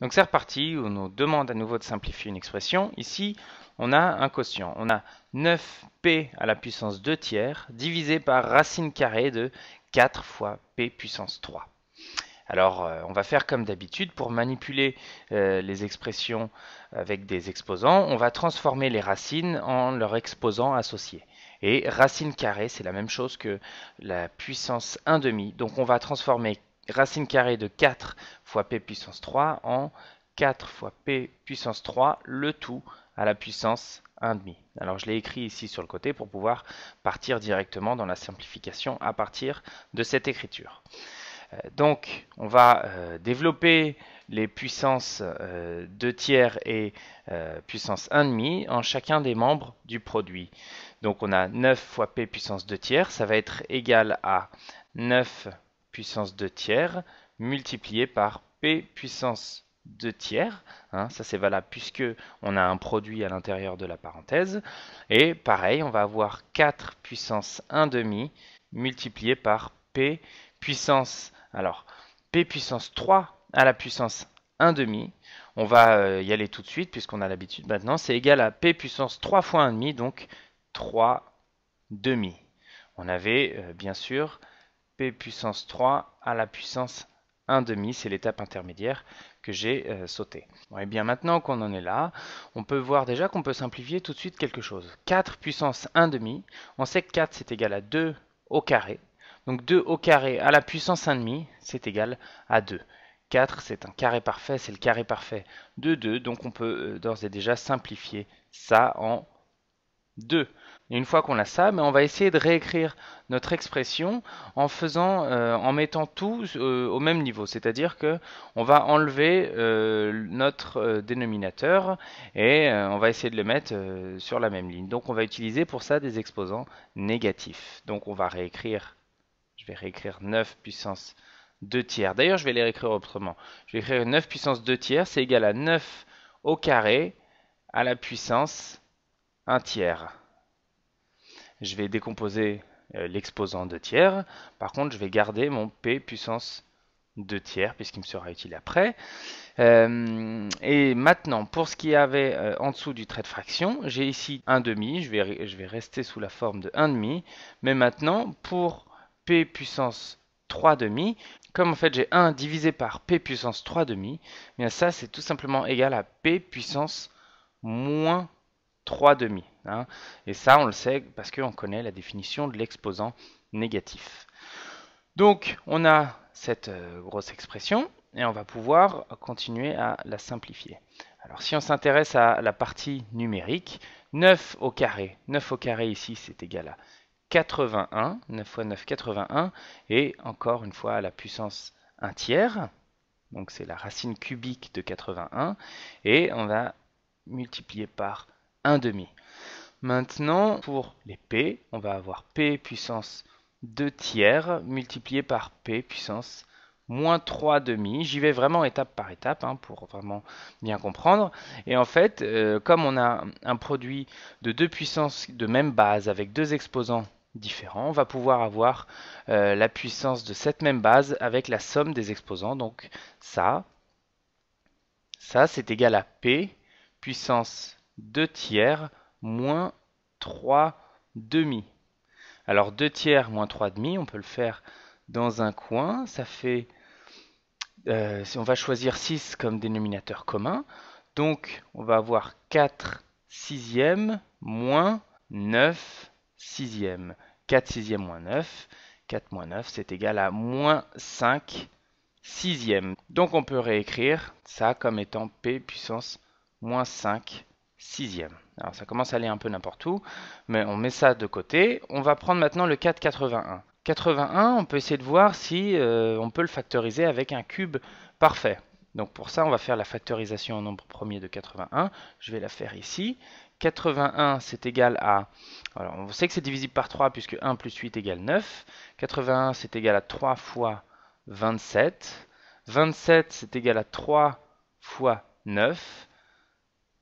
Donc c'est reparti, on nous demande à nouveau de simplifier une expression. Ici, on a un quotient. On a 9p à la puissance 2 tiers divisé par racine carrée de 4 fois p puissance 3. Alors, euh, on va faire comme d'habitude pour manipuler euh, les expressions avec des exposants. On va transformer les racines en leurs exposants associés. Et racine carrée, c'est la même chose que la puissance 1 demi. Donc, on va transformer racine carrée de 4 fois p puissance 3 en 4 fois p puissance 3, le tout à la puissance 1 demi. Alors je l'ai écrit ici sur le côté pour pouvoir partir directement dans la simplification à partir de cette écriture. Euh, donc, on va euh, développer les puissances 2 euh, tiers et puissance 1 demi en chacun des membres du produit. Donc, on a 9 fois p puissance 2 tiers, ça va être égal à 9 puissance 2 tiers multiplié par p puissance 2 tiers. Hein, ça c'est valable puisque on a un produit à l'intérieur de la parenthèse. Et pareil, on va avoir 4 puissance 1 demi multiplié par p puissance alors, P puissance 3 à la puissance 1 demi. On va euh, y aller tout de suite puisqu'on a l'habitude maintenant. C'est égal à P puissance 3 fois 1 demi, donc 3 demi. On avait euh, bien sûr P puissance 3 à la puissance 1 demi, c'est l'étape intermédiaire que j'ai euh, sauté. et bien maintenant qu'on en est là, on peut voir déjà qu'on peut simplifier tout de suite quelque chose. 4 puissance 1 demi, on sait que 4 c'est égal à 2 au carré. Donc 2 au carré à la puissance 1,5, c'est égal à 2. 4, c'est un carré parfait, c'est le carré parfait de 2, donc on peut euh, d'ores et déjà simplifier ça en 2. Et une fois qu'on a ça, mais on va essayer de réécrire notre expression en faisant, euh, en mettant tout euh, au même niveau, c'est-à-dire que on va enlever notre dénominateur et on va essayer de le mettre sur la même ligne. Donc on va utiliser pour ça des exposants négatifs. Donc on va réécrire vais réécrire 9 puissance 2 tiers. D'ailleurs, je vais les réécrire autrement. Je vais écrire 9 puissance 2 tiers, c'est égal à 9 au carré à la puissance 1 tiers. Je vais décomposer euh, l'exposant 2 tiers. Par contre, je vais garder mon P puissance 2 tiers, puisqu'il me sera utile après. Euh, et maintenant, pour ce qui avait euh, en dessous du trait de fraction, j'ai ici 1 demi. Je vais, rester sous la forme de 1 demi. Mais maintenant, pour p puissance 3 demi. Comme en fait j'ai 1 divisé par p puissance 3 demi, bien ça c'est tout simplement égal à p puissance moins 3 demi. Hein. Et ça on le sait parce qu'on connaît la définition de l'exposant négatif. Donc on a cette euh, grosse expression et on va pouvoir continuer à la simplifier. Alors si on s'intéresse à la partie numérique, 9 au carré, 9 au carré ici c'est égal à 81, 9 fois 9, 81, et encore une fois à la puissance 1 tiers, donc c'est la racine cubique de 81, et on va multiplier par 1 demi. Maintenant, pour les p, on va avoir p puissance 2 tiers multiplié par p puissance moins 3 demi. J'y vais vraiment étape par étape hein, pour vraiment bien comprendre. Et en fait, euh, comme on a un produit de deux puissances de même base avec deux exposants différents, on va pouvoir avoir euh, la puissance de cette même base avec la somme des exposants. Donc ça, ça c'est égal à P puissance 2 tiers moins 3 demi. Alors 2 tiers moins 3 demi, on peut le faire dans un coin. Ça fait, euh, on va choisir 6 comme dénominateur commun. Donc on va avoir 4 sixièmes moins 9 sixième. 4 sixième moins 9. 4 moins 9, c'est égal à moins 5 sixième. Donc on peut réécrire ça comme étant P puissance moins 5 sixième. Alors ça commence à aller un peu n'importe où, mais on met ça de côté. On va prendre maintenant le 481. 81, on peut essayer de voir si euh, on peut le factoriser avec un cube parfait. Donc pour ça, on va faire la factorisation en nombre premier de 81. Je vais la faire ici. 81, c'est égal à... Alors, on sait que c'est divisible par 3 puisque 1 plus 8 égale 9. 81, c'est égal à 3 fois 27. 27, c'est égal à 3 fois 9.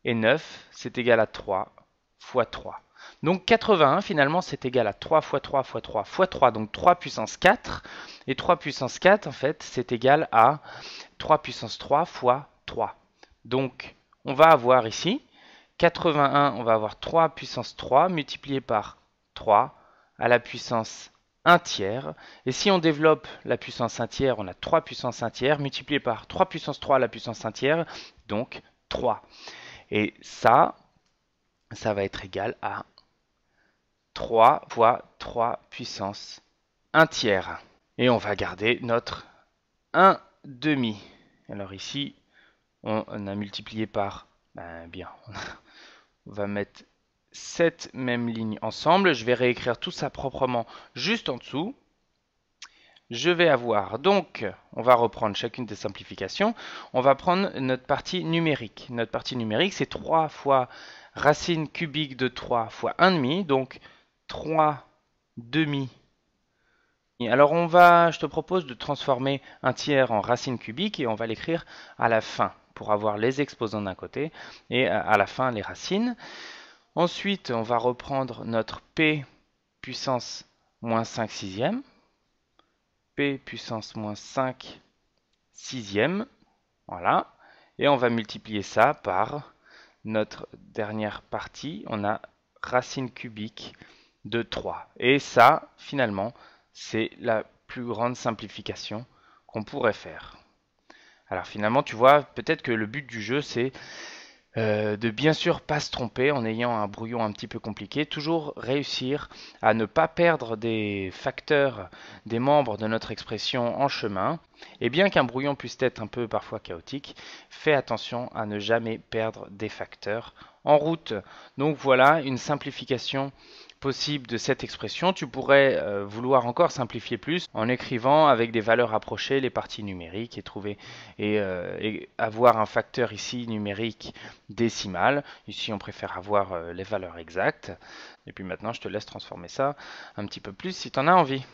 Et 9, c'est égal à 3 fois 3. Donc 81, finalement, c'est égal à 3 fois 3 fois 3 fois 3, donc 3 puissance 4. Et 3 puissance 4, en fait, c'est égal à 3 puissance 3 fois 3. 3. Donc, on va avoir ici 81, on va avoir 3 puissance 3 multiplié par 3 à la puissance 1 tiers. Et si on développe la puissance 1 tiers, on a 3 puissance 1 tiers multiplié par 3 puissance 3 à la puissance 1 tiers, donc 3. Et ça, ça va être égal à 3 fois 3 puissance 1 tiers. Et on va garder notre 1 demi. Alors ici, on, a multiplié par, ben bien, on va mettre cette même ligne ensemble. Je vais réécrire tout ça proprement juste en dessous. Je vais avoir, donc, on va reprendre chacune des simplifications. On va prendre notre partie numérique. Notre partie numérique, c'est 3 fois racine cubique de 3 fois 1,5, donc 3 demi. Alors on va, je te propose de transformer un tiers en racine cubique et on va l'écrire à la fin pour avoir les exposants d'un côté et à la fin les racines. Ensuite, on va reprendre notre P puissance moins 5 sixième. P puissance moins 5 sixième. Voilà. Et on va multiplier ça par notre dernière partie. On a racine cubique de 3. Et ça, finalement, c'est la plus grande simplification qu'on pourrait faire. Alors finalement, tu vois, peut-être que le but du jeu, c'est euh, de bien sûr pas se tromper en ayant un brouillon un petit peu compliqué, toujours réussir à ne pas perdre des facteurs, des membres de notre expression en chemin. Et bien qu'un brouillon puisse être un peu parfois chaotique, fais attention à ne jamais perdre des facteurs en route. Donc voilà une simplification possible de cette expression. Tu pourrais euh, vouloir encore simplifier plus en écrivant avec des valeurs approchées les parties numériques et trouver et, euh, et avoir un facteur ici numérique décimal. Ici, on préfère avoir euh, les valeurs exactes. Et puis maintenant, je te laisse transformer ça un petit peu plus si tu en as envie.